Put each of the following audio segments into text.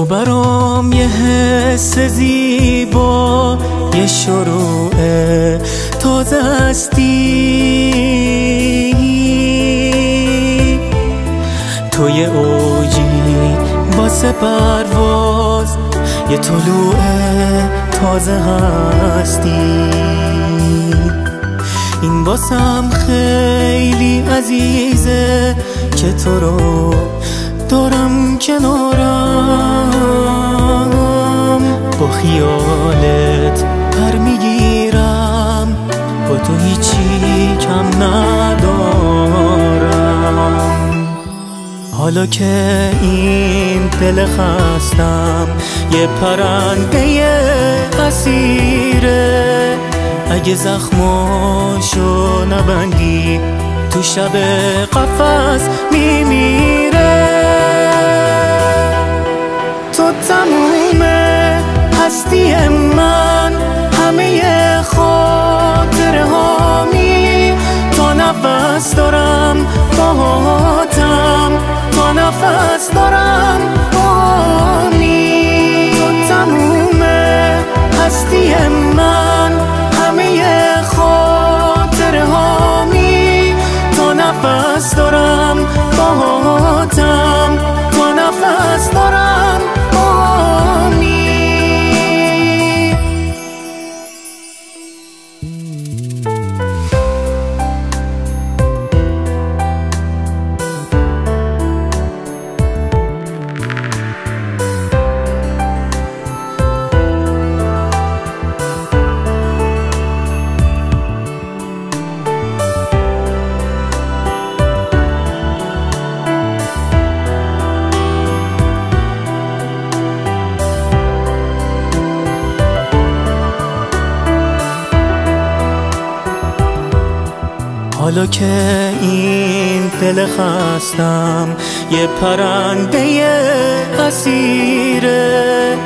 برام یه حس زیبا یه شروع تازه هستی. تو یه اوجی واسه پرواز یه طلوع تازه هستی. این واسم خیلی عزیزه که تو رو دارم کنارم خیالت پر می‌گیرم. با تو هیچی کم ندارم. حالا که این دل خستم یه پرنده اسیره اگه زخماشو نبندی تو شب قفص میمیره. نفس دارم باهاتم تا نفس دارم بامی تو تموم هستی من. همه خاطر هامی. تا نفس دارم باهاتم حالا که این دل خستم یه پرنده اسیره.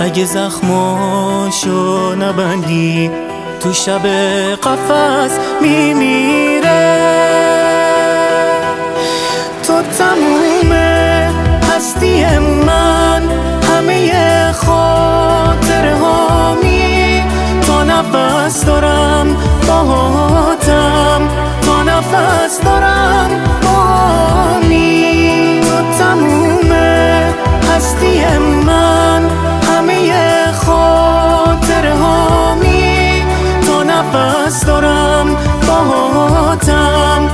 اگه زخماشو نبندی تو شب قفص میمیره. تو تموم هستی من همه خاطر هامی تا نفس دارم. باهاتم نفس دارم. بامی تو تموم هستی من. همه خاطر هامی. تا نفس دارم باهاتم